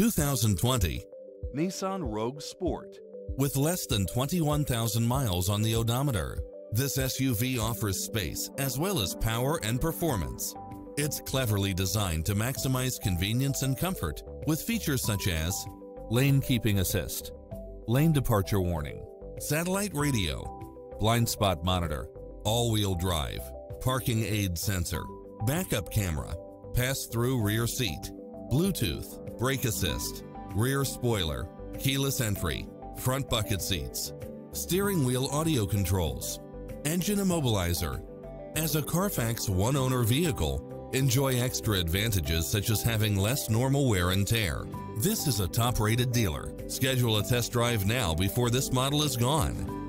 2020 Nissan Rogue Sport. With less than 21,000 miles on the odometer, this SUV offers space as well as power and performance. It's cleverly designed to maximize convenience and comfort with features such as lane keeping assist, lane departure warning, satellite radio, blind spot monitor, all-wheel drive, parking aid sensor, backup camera, pass-through rear seat, Bluetooth, brake assist, rear spoiler, keyless entry, front bucket seats, steering wheel audio controls, engine immobilizer. As a Carfax one-owner vehicle, enjoy extra advantages such as having less normal wear and tear. This is a top-rated dealer. Schedule a test drive now before this model is gone.